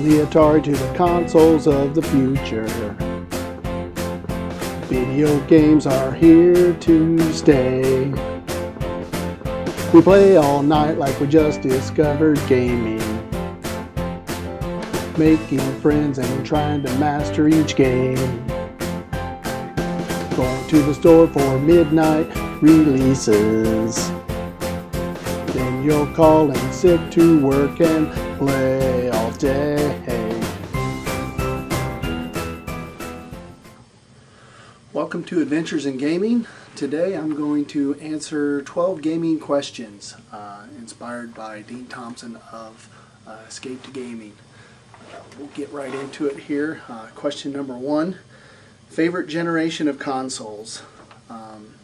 From the Atari to the consoles of the future. Video games are here to stay. We play all night like we just discovered gaming. Making friends and trying to master each game. Going to the store for midnight releases. Then you'll call in sick to work and play day. Welcome to Adventures in Gaming. Today I'm going to answer 12 gaming questions uh, inspired by Dean Thompson of uh, Escape to Gaming. Uh, we'll get right into it here. Uh, question number one Favorite generation of consoles? Um,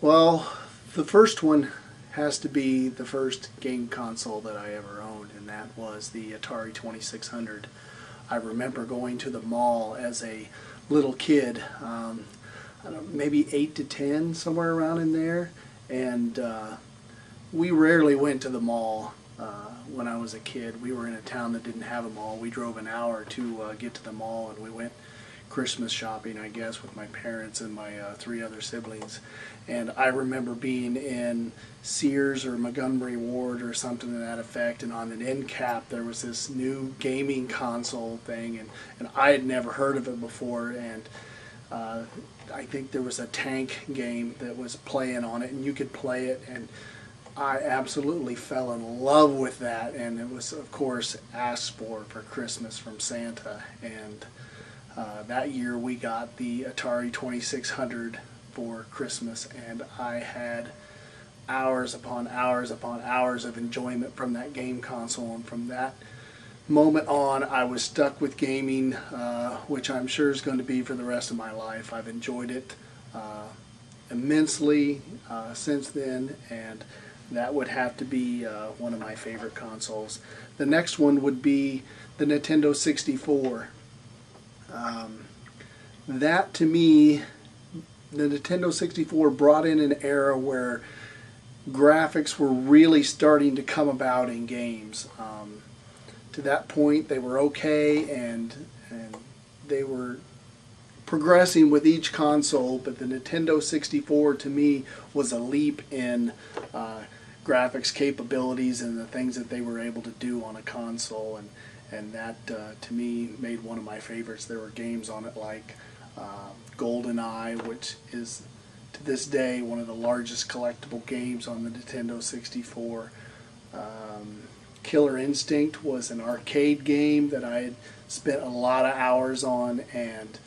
well, the first one has to be the first game console that I ever owned, and that was the Atari 2600. I remember going to the mall as a little kid, um, know, maybe 8 to 10, somewhere around in there, and uh, we rarely went to the mall. Uh, when I was a kid, we were in a town that didn't have a mall. We drove an hour to uh, get to the mall, and we went Christmas shopping, I guess, with my parents and my uh, three other siblings. And I remember being in Sears or Montgomery Ward or something to that effect, and on an end cap there was this new gaming console thing, and, and I had never heard of it before. And uh, I think there was a tank game that was playing on it, and you could play it. and I absolutely fell in love with that, and it was, of course, asked for for Christmas from Santa. And uh, that year we got the Atari 2600 for Christmas, and I had hours upon hours upon hours of enjoyment from that game console. And from that moment on, I was stuck with gaming, uh, which I'm sure is going to be for the rest of my life. I've enjoyed it uh, immensely uh, since then, and that would have to be uh, one of my favorite consoles. The next one would be the Nintendo 64. Um, that to me, the Nintendo 64 brought in an era where graphics were really starting to come about in games. Um, to that point, they were okay and and they were progressing with each console. But the Nintendo 64 to me was a leap in uh, graphics capabilities and the things that they were able to do on a console and and that uh, to me made one of my favorites. There were games on it like uh, GoldenEye, which is to this day one of the largest collectible games on the Nintendo 64. Um, Killer Instinct was an arcade game that I had spent a lot of hours on, and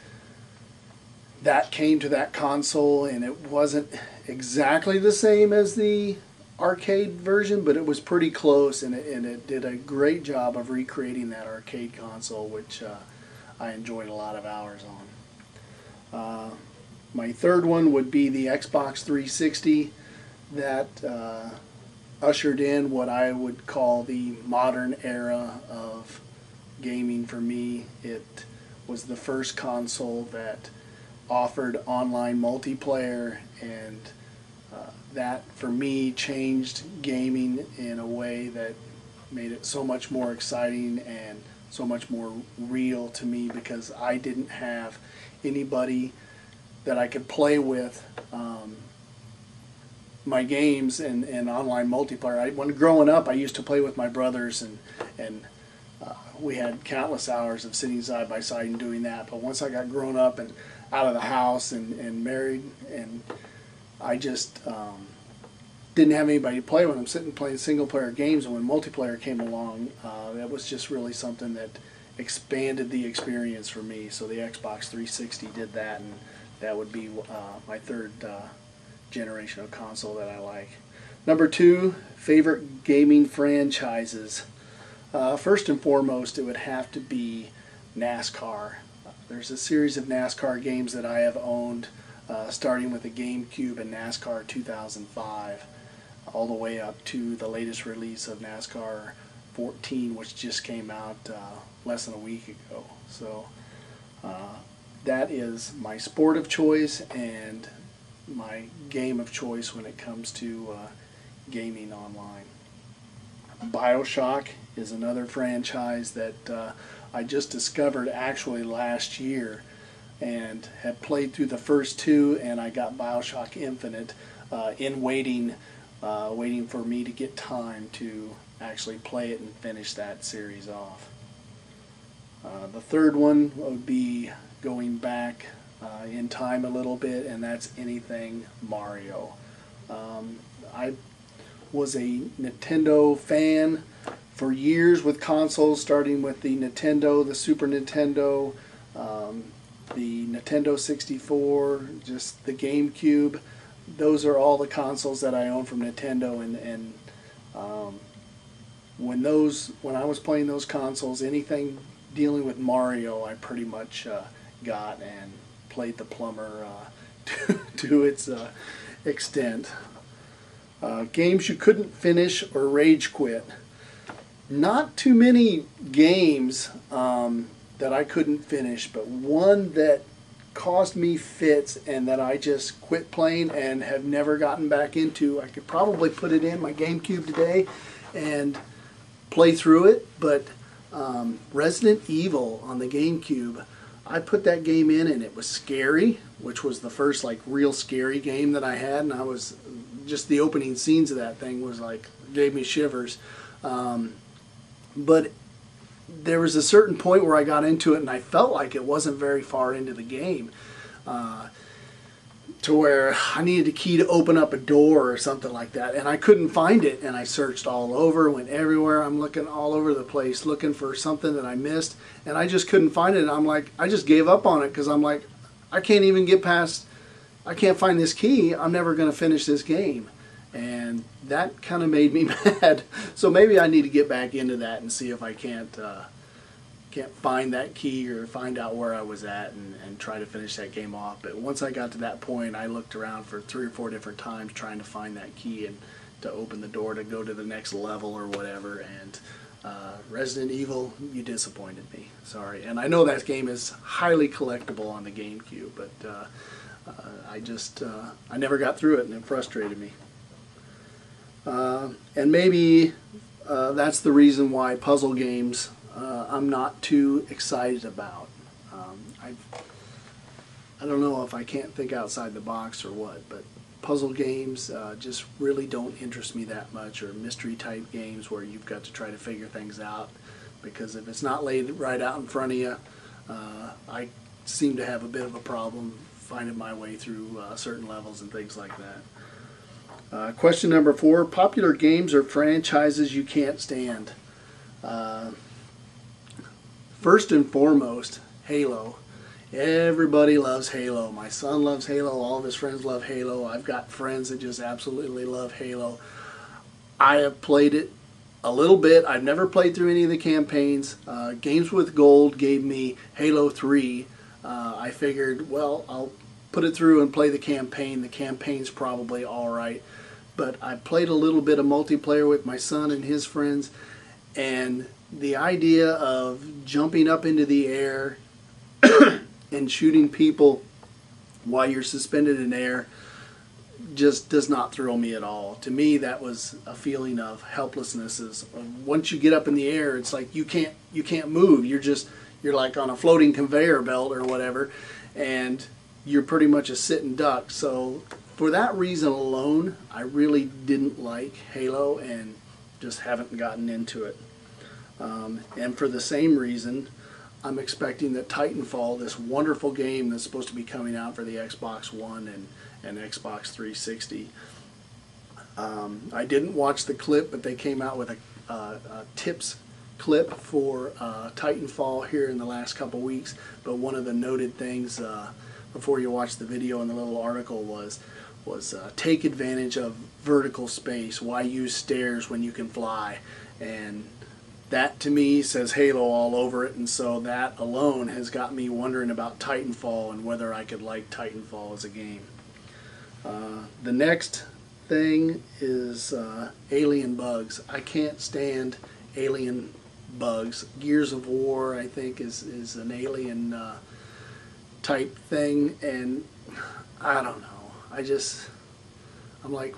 that came to that console, and it wasn't exactly the same as the arcade version, but it was pretty close, and it, and it did a great job of recreating that arcade console, which uh, I enjoyed a lot of hours on. Uh, my third one would be the Xbox 360 that uh, ushered in what I would call the modern era of gaming for me. It was the first console that offered online multiplayer and that for me changed gaming in a way that made it so much more exciting and so much more real to me because I didn't have anybody that I could play with um, my games and, and online multiplayer. I, when growing up, I used to play with my brothers and and uh, we had countless hours of sitting side by side and doing that. But once I got grown up and out of the house and, and married and I just um, didn't have anybody to play with. I'm sitting playing single player games, and when multiplayer came along, uh, that was just really something that expanded the experience for me. So the Xbox 360 did that, and that would be uh, my third uh, generation of console that I like. Number two, favorite gaming franchises. Uh, first and foremost, it would have to be NASCAR. There's a series of NASCAR games that I have owned uh, starting with the GameCube and NASCAR 2005, all the way up to the latest release of NASCAR 14, which just came out uh, less than a week ago. So uh, that is my sport of choice and my game of choice when it comes to uh, gaming online. Bioshock is another franchise that uh, I just discovered actually last year and have played through the first two, and I got Bioshock Infinite uh, in waiting, uh, waiting for me to get time to actually play it and finish that series off. Uh, the third one would be going back uh, in time a little bit, and that's anything Mario. Um, I was a Nintendo fan for years with consoles, starting with the Nintendo, the Super Nintendo, um, the Nintendo 64, just the GameCube. Those are all the consoles that I own from Nintendo, and and um, when those when I was playing those consoles, anything dealing with Mario, I pretty much uh, got and played the plumber uh, to, to its uh, extent. Uh, games you couldn't finish or rage quit. Not too many games um, that I couldn't finish, but one that caused me fits and that I just quit playing and have never gotten back into. I could probably put it in my GameCube today and play through it, but um, Resident Evil on the GameCube, I put that game in and it was scary, which was the first like real scary game that I had, and I was just the opening scenes of that thing was like gave me shivers. Um, but there was a certain point where I got into it and I felt like it wasn't very far into the game. Uh, to where I needed a key to open up a door or something like that, and I couldn't find it. And I searched all over, went everywhere. I'm looking all over the place, looking for something that I missed, and I just couldn't find it. And I'm like, I just gave up on it because I'm like, I can't even get past. I can't find this key. I'm never going to finish this game, and that kind of made me mad. So maybe I need to get back into that and see if I can't. Uh, can't find that key or find out where I was at and, and try to finish that game off. But once I got to that point, I looked around for three or four different times trying to find that key and to open the door to go to the next level or whatever. And uh, Resident Evil, you disappointed me. Sorry. And I know that game is highly collectible on the GameCube, but uh, uh, I just uh, I never got through it and it frustrated me. Uh, and maybe uh, that's the reason why puzzle games uh, I'm not too excited about. Um, I I don't know if I can't think outside the box or what, but puzzle games uh, just really don't interest me that much, or mystery type games where you've got to try to figure things out. Because if it's not laid right out in front of you, uh, I seem to have a bit of a problem finding my way through uh, certain levels and things like that. Uh, question number four: Popular games or franchises you can't stand. Uh, first and foremost, Halo. Everybody loves Halo. My son loves Halo. All of his friends love Halo. I've got friends that just absolutely love Halo. I have played it a little bit. I've never played through any of the campaigns. Uh, Games with Gold gave me Halo 3. Uh, I figured, well, I'll put it through and play the campaign. The campaign's probably all right. But I played a little bit of multiplayer with my son and his friends, and the idea of jumping up into the air and shooting people while you're suspended in air just does not thrill me at all. To me, that was a feeling of helplessness. Is once you get up in the air, it's like you can't you can't move. You're just you're like on a floating conveyor belt or whatever, and you're pretty much a sitting duck. So for that reason alone, I really didn't like Halo and just haven't gotten into it. Um, and for the same reason, I'm expecting that Titanfall, this wonderful game that's supposed to be coming out for the Xbox One and, and Xbox 360. Um, I didn't watch the clip, but they came out with a, uh, a tips clip for uh, Titanfall here in the last couple weeks. But one of the noted things uh, before you watch the video and the little article was was uh, take advantage of vertical space. Why use stairs when you can fly? And that to me says Halo all over it, and so that alone has got me wondering about Titanfall and whether I could like Titanfall as a game. Uh, the next thing is uh, alien bugs. I can't stand alien bugs. Gears of War, I think, is is an alien uh, type thing, and I don't know. I just I'm like,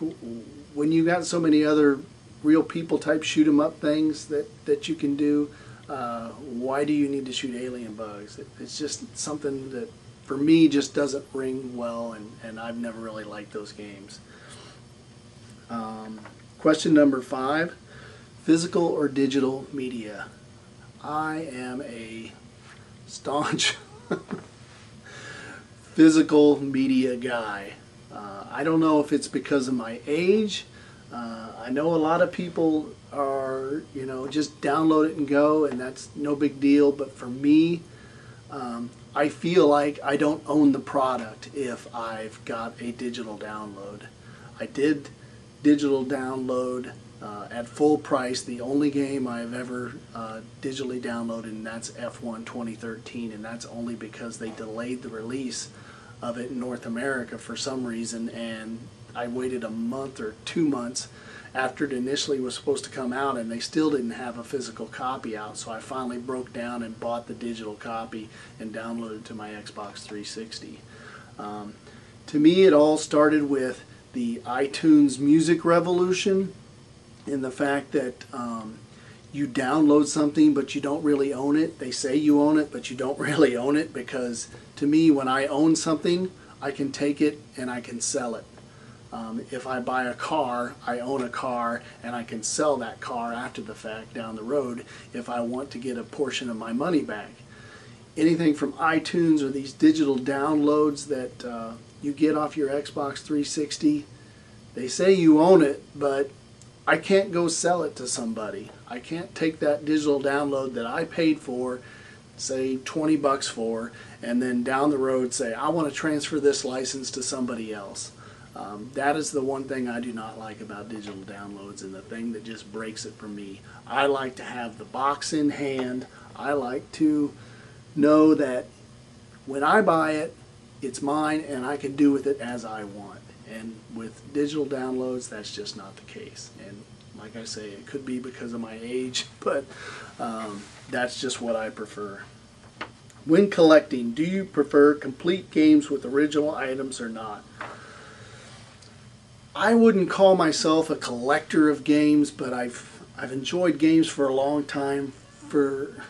when you got so many other real people type shoot 'em up things that, that you can do. Uh, why do you need to shoot alien bugs? It, it's just something that for me just doesn't ring well, and, and I've never really liked those games. Um, question number five physical or digital media? I am a staunch physical media guy. Uh, I don't know if it's because of my age. Uh, I know a lot of people are, you know, just download it and go, and that's no big deal. But for me, um, I feel like I don't own the product if I've got a digital download. I did digital download uh, at full price. The only game I've ever uh, digitally downloaded, and that's F1 2013, and that's only because they delayed the release of it in North America for some reason, and I waited a month or two months after it initially was supposed to come out, and they still didn't have a physical copy out. So I finally broke down and bought the digital copy and downloaded to my Xbox 360. Um, to me, it all started with the iTunes music revolution in the fact that um, you download something but you don't really own it. They say you own it, but you don't really own it because to me, when I own something, I can take it and I can sell it. Um, if I buy a car, I own a car and I can sell that car after the fact down the road if I want to get a portion of my money back. Anything from iTunes or these digital downloads that uh, you get off your Xbox 360, they say you own it, but I can't go sell it to somebody. I can't take that digital download that I paid for, say 20 bucks for, and then down the road say, I want to transfer this license to somebody else. Um, that is the one thing I do not like about digital downloads and the thing that just breaks it for me. I like to have the box in hand. I like to know that when I buy it, it's mine and I can do with it as I want. And with digital downloads, that's just not the case. And like I say, it could be because of my age, but um, that's just what I prefer. When collecting, do you prefer complete games with original items or not? I wouldn't call myself a collector of games, but I've I've enjoyed games for a long time. For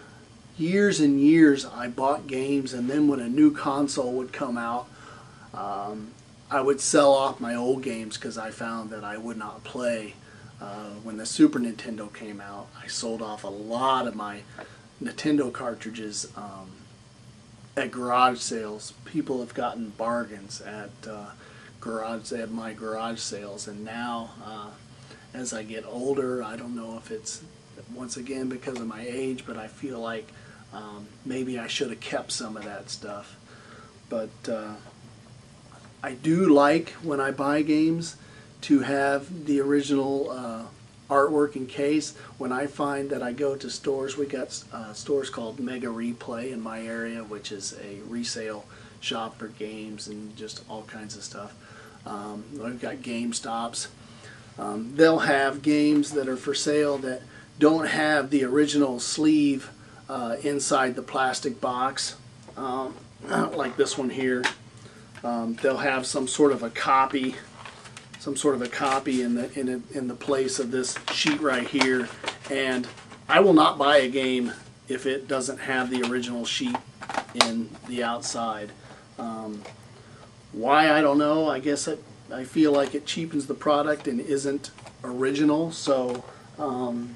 years and years, I bought games, and then when a new console would come out, um, I would sell off my old games because I found that I would not play. Uh, when the Super Nintendo came out, I sold off a lot of my Nintendo cartridges um, at garage sales. People have gotten bargains at uh, garage at my garage sales, and now uh, as I get older, I don't know if it's once again because of my age, but I feel like um, maybe I should have kept some of that stuff. But uh, I do like when I buy games to have the original uh, artwork and case. When I find that I go to stores, we got uh, stores called Mega Replay in my area, which is a resale shop for games and just all kinds of stuff. Um, I've got Game Stops. Um, they'll have games that are for sale that don't have the original sleeve uh, inside the plastic box, um, like this one here. Um, they'll have some sort of a copy, some sort of a copy in the in a, in the place of this sheet right here. And I will not buy a game if it doesn't have the original sheet in the outside. Um, why I don't know. I guess it, I feel like it cheapens the product and isn't original. So um,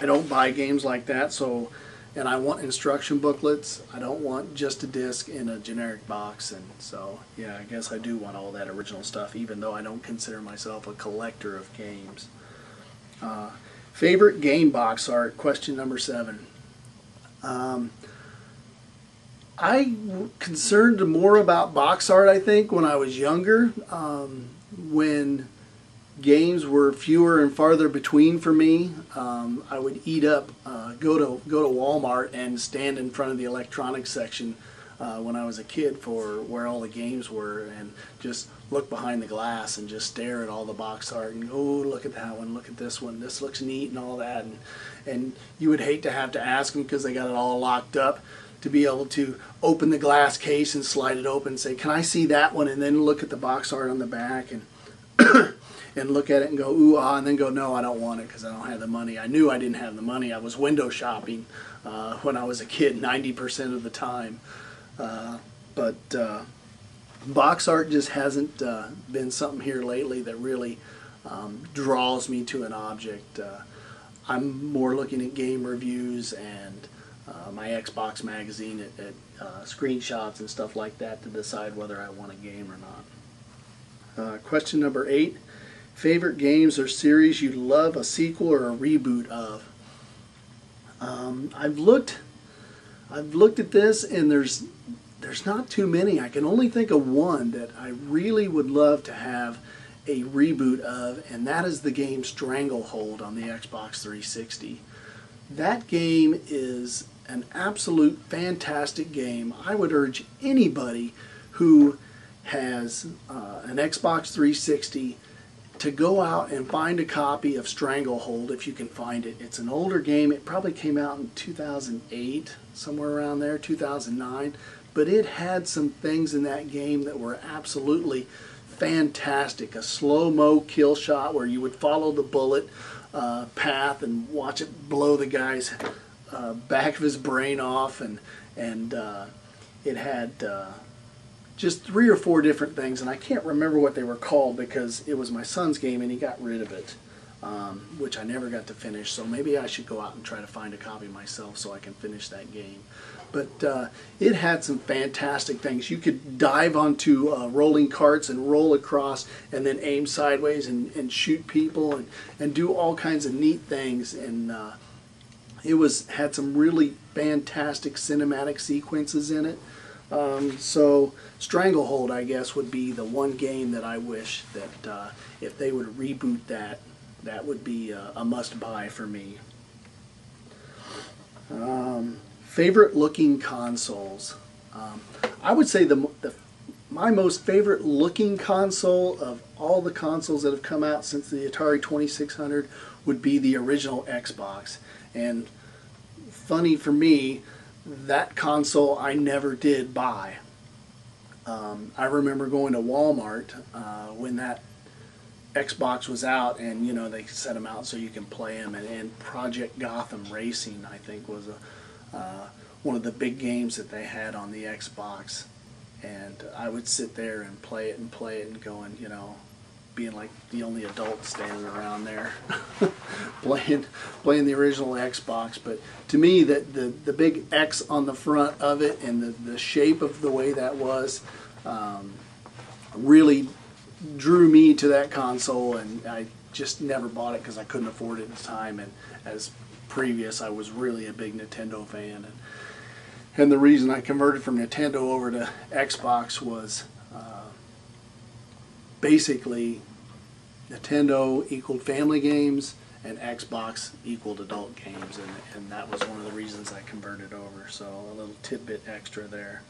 I don't buy games like that. So and I want instruction booklets. I don't want just a disc in a generic box. And so, yeah, I guess I do want all that original stuff, even though I don't consider myself a collector of games. Uh, favorite game box art? Question number seven. Um, I concerned more about box art, I think, when I was younger. Um, when games were fewer and farther between for me. Um, I would eat up, uh, go to go to Walmart and stand in front of the electronics section uh, when I was a kid for where all the games were, and just look behind the glass and just stare at all the box art and oh look at that one, look at this one, this looks neat and all that, and and you would hate to have to ask them because they got it all locked up to be able to open the glass case and slide it open and say, can I see that one? And then look at the box art on the back and and look at it and go ooh ah, and then go no, I don't want it because I don't have the money. I knew I didn't have the money. I was window shopping uh, when I was a kid, ninety percent of the time. Uh, but uh, box art just hasn't uh, been something here lately that really um, draws me to an object. Uh, I'm more looking at game reviews and uh, my Xbox magazine at, at screenshots and stuff like that to decide whether I want a game or not. Question number eight favorite games or series you'd love a sequel or a reboot of? Um, I've looked. I've looked at this, and there's there's not too many. I can only think of one that I really would love to have a reboot of, and that is the game Stranglehold on the Xbox 360. That game is an absolute fantastic game. I would urge anybody who has uh, an Xbox 360 to go out and find a copy of Stranglehold if you can find it. It's an older game. It probably came out in 2008, somewhere around there, 2009 but it had some things in that game that were absolutely fantastic. A slow-mo kill shot where you would follow the bullet uh, path and watch it blow the guy's uh, back of his brain off, and and uh, it had uh, just three or four different things, and I can't remember what they were called because it was my son's game and he got rid of it. Um, which I never got to finish, so maybe I should go out and try to find a copy myself so I can finish that game but uh, it had some fantastic things. You could dive onto uh, rolling carts and roll across and then aim sideways and, and shoot people and, and do all kinds of neat things. And uh, it was had some really fantastic cinematic sequences in it. Um, so Stranglehold, I guess, would be the one game that I wish that uh, if they would reboot that, that would be a, a must-buy for me. Um, Favorite looking consoles. Um, I would say the, the my most favorite looking console of all the consoles that have come out since the Atari 2600 would be the original Xbox. And funny for me, that console I never did buy. Um, I remember going to Walmart uh, when that Xbox was out, and you know they set them out so you can play them. And, and Project Gotham Racing, I think, was a uh, one of the big games that they had on the Xbox. And I would sit there and play it and play it and going, you know, being like the only adult standing around there playing playing the original Xbox. But to me, that the the big X on the front of it and the the shape of the way that was um, really drew me to that console, and I just never bought it because I couldn't afford it at the time. And as previous, I was really a big Nintendo fan, and and the reason I converted from Nintendo over to Xbox was uh, basically Nintendo equaled family games and Xbox equaled adult games, and, and that was one of the reasons I converted over. So a little tidbit extra there.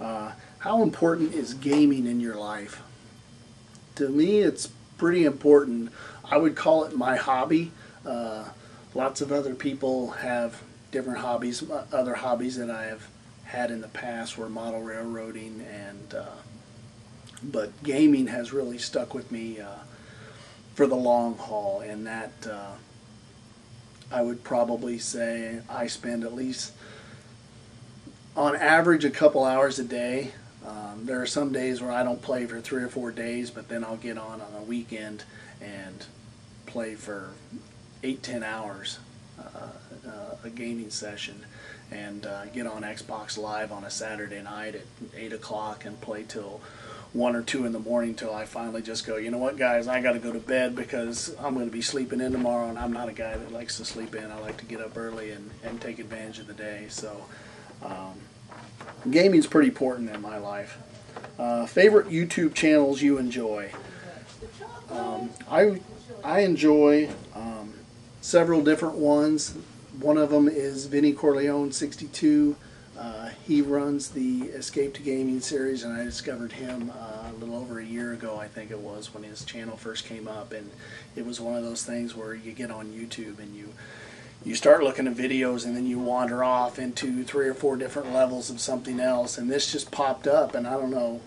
Uh, how important is gaming in your life? To me, it's pretty important. I would call it my hobby. Uh, lots of other people have different hobbies. Other hobbies that I have had in the past were model railroading, and uh, but gaming has really stuck with me uh, for the long haul, and that uh, I would probably say I spend at least on average a couple hours a day. Um, there are some days where I don't play for three or four days, but then I'll get on on a weekend and play for eight ten hours uh, uh, a gaming session and uh, get on Xbox Live on a Saturday night at eight o'clock and play till one or two in the morning till I finally just go, you know what, guys, I got to go to bed because I'm going to be sleeping in tomorrow, and I'm not a guy that likes to sleep in. I like to get up early and, and take advantage of the day. So, um, gaming's pretty important in my life. Uh, favorite YouTube channels you enjoy? Um, I I enjoy um, several different ones. One of them is Vinnie Corleone 62. Uh, he runs the Escape to Gaming series, and I discovered him uh, a little over a year ago, I think it was, when his channel first came up. And it was one of those things where you get on YouTube and you you start looking at videos, and then you wander off into three or four different levels of something else. And this just popped up, and I don't know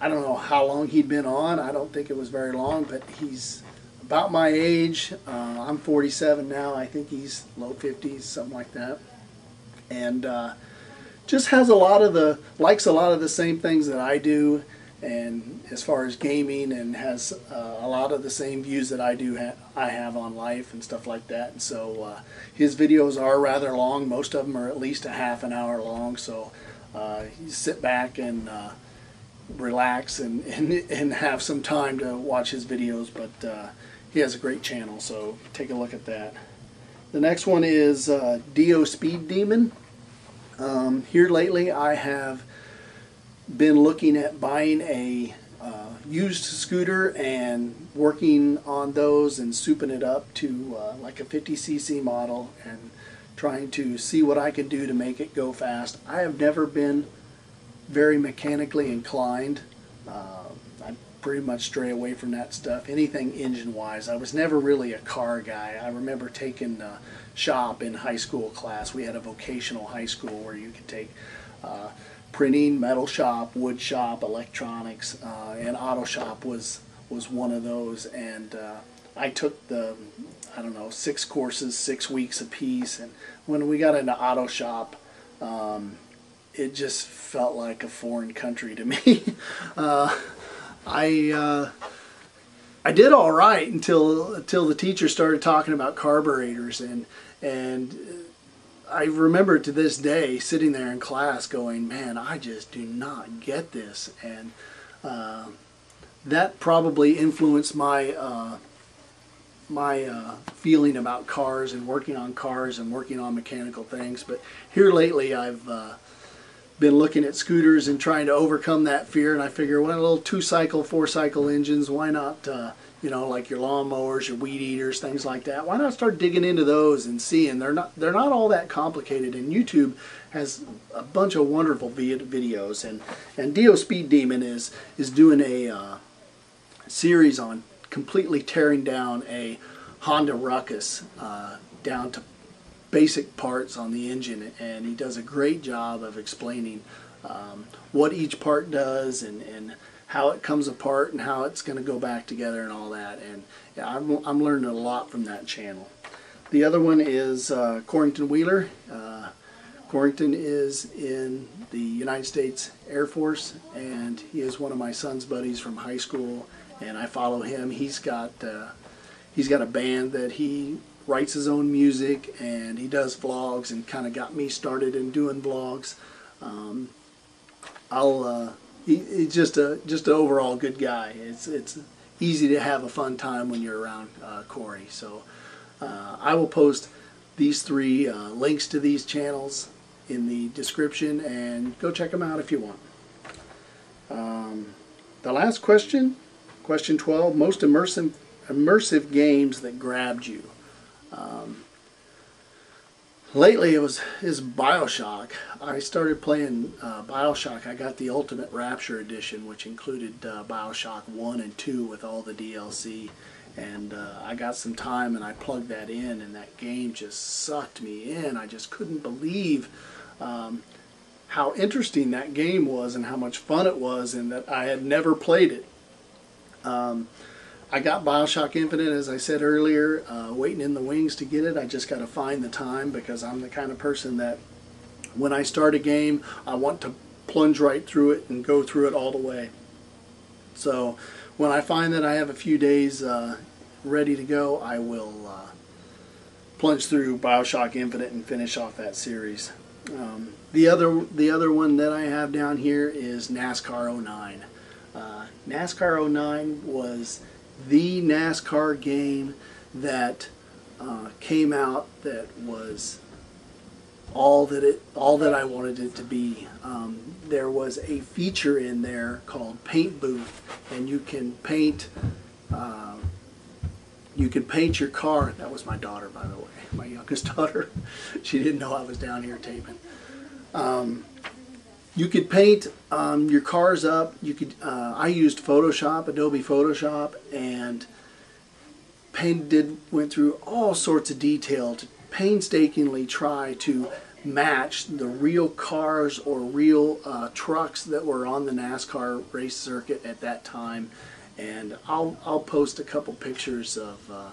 I don't know how long he'd been on. I don't think it was very long, but he's about my age. Uh, I'm 47 now. I think he's low 50s, something like that. And uh, just has a lot of the likes a lot of the same things that I do, and as far as gaming, and has uh, a lot of the same views that I do ha- I have on life and stuff like that. And so uh, his videos are rather long. Most of them are at least a half an hour long. So uh, you sit back and uh, relax and, and and have some time to watch his videos. But uh, he has a great channel, so take a look at that. The next one is uh, Dio Speed Demon. Um, here lately, I have been looking at buying a uh, used scooter and working on those and souping it up to uh, like a 50cc model and trying to see what I can do to make it go fast. I have never been very mechanically inclined. Uh, pretty much stray away from that stuff. Anything engine wise. I was never really a car guy. I remember taking uh, shop in high school class. We had a vocational high school where you could take uh, printing, metal shop, wood shop, electronics, uh, and auto shop was was one of those. And uh, I took the I don't know six courses, six weeks apiece. And when we got into auto shop. Um, it just felt like a foreign country to me. uh, I uh, I did all right until until the teacher started talking about carburetors and and I remember to this day sitting there in class going, man, I just do not get this, and uh, that probably influenced my uh, my uh, feeling about cars and working on cars and working on mechanical things. But here lately, I've uh, been looking at scooters and trying to overcome that fear. And I figure, well, little two cycle, four cycle engines, why not, uh, you know, like your lawnmowers, your weed eaters, things like that. Why not start digging into those and seeing? They're not they're not all that complicated. And YouTube has a bunch of wonderful videos. And and Dio Speed Demon is is doing a uh, series on completely tearing down a Honda Ruckus uh, down to basic parts on the engine and he does a great job of explaining um, what each part does and, and how it comes apart and how it's going to go back together and all that and yeah, I'm, I'm learning a lot from that channel. The other one is uh, Corrington Wheeler. Uh, Corrington is in the United States Air Force and he is one of my son's buddies from high school and I follow him. He's got uh, he's got a band that he writes his own music and he does vlogs and kind of got me started in doing vlogs. Um, I'll uh, he, he's just a just an overall good guy. It's it's easy to have a fun time when you're around uh, Corey. So uh, I will post these three uh, links to these channels in the description and go check them out if you want. Um, the last question, question 12, most immersive immersive games that grabbed you. Um, lately, it was is Bioshock. I started playing uh, Bioshock. I got the Ultimate Rapture Edition, which included uh, Bioshock One and Two with all the DLC. And uh, I got some time, and I plugged that in, and that game just sucked me in. I just couldn't believe um, how interesting that game was, and how much fun it was, and that I had never played it. Um, I got Bioshock Infinite, as I said earlier, uh, waiting in the wings to get it. I just got to find the time because I'm the kind of person that when I start a game, I want to plunge right through it and go through it all the way. So when I find that I have a few days uh, ready to go, I will uh, plunge through Bioshock Infinite and finish off that series. Um, the other the other one that I have down here is NASCAR 09. Uh, NASCAR 09 was the NASCAR game that uh, came out that was all that it all that I wanted it to be. Um, there was a feature in there called Paint Booth, and you can paint. Uh, you can paint your car. That was my daughter, by the way, my youngest daughter. she didn't know I was down here taping. Um, you could paint um, your cars up. You could. Uh, I used Photoshop, Adobe Photoshop, and painted. Went through all sorts of detail to painstakingly try to match the real cars or real uh, trucks that were on the NASCAR race circuit at that time. And I'll I'll post a couple pictures of uh,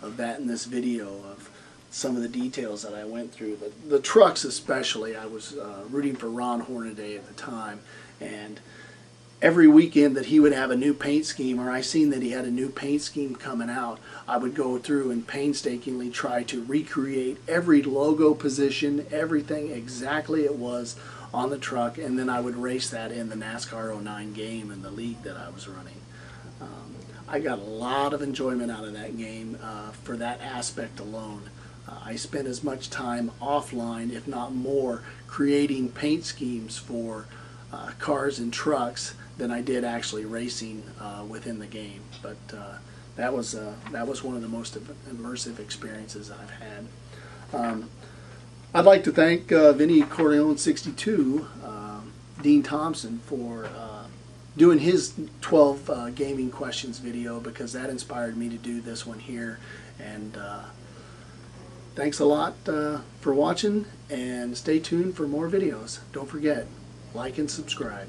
of that in this video of some of the details that I went through. The, the trucks especially, I was uh, rooting for Ron Hornaday at the time, and every weekend that he would have a new paint scheme or I seen that he had a new paint scheme coming out, I would go through and painstakingly try to recreate every logo position, everything exactly it was on the truck, and then I would race that in the NASCAR 09 game in the league that I was running. Um, I got a lot of enjoyment out of that game uh, for that aspect alone. Uh, I spent as much time offline, if not more, creating paint schemes for uh, cars and trucks than I did actually racing uh, within the game. But uh, that was uh, that was one of the most immersive experiences I've had. Um, I'd like to thank uh, Vinnie Corleone 62, um, Dean Thompson for uh, doing his 12 uh, gaming questions video because that inspired me to do this one here. And thanks a lot uh, for watching and stay tuned for more videos. Don't forget, like and subscribe.